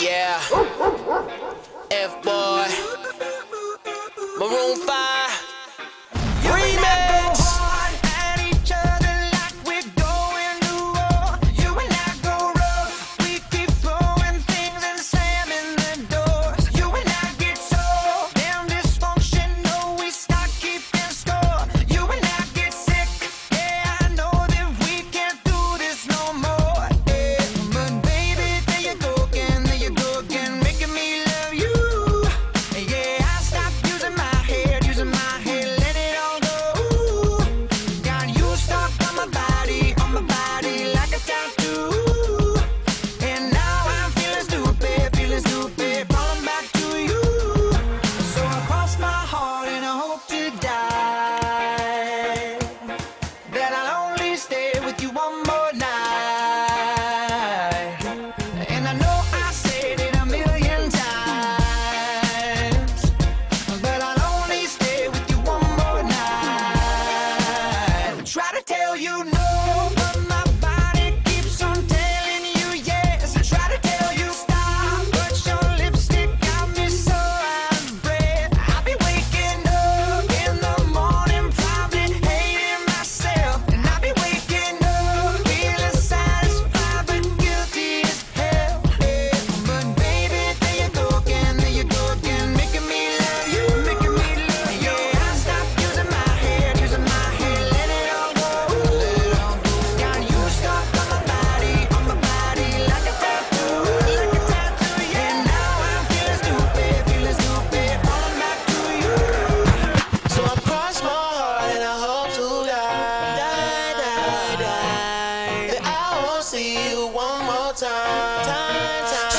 Yeah. F boy. Maroon 5.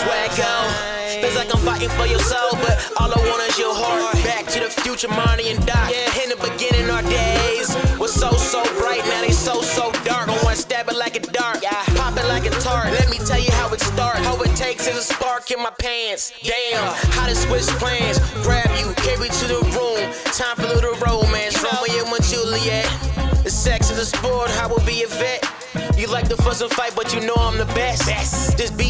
Swag on. Feels like I'm fighting for your soul, but all I want is your heart. Back to the future, Marty and Doc. Yeah, in the beginning, our days was so, so bright. Now they so, so dark. I want to stab it like a dart. Yeah, pop it like a tart. Let me tell you how it starts. How it takes is a spark in my pants. Damn, how to switch plans. Grab you, carry to the room. Time for little romance. Romeo and Juliet. The sex is a sport, I will be a vet. You like to fuss and fight, but you know I'm the best. best. This beat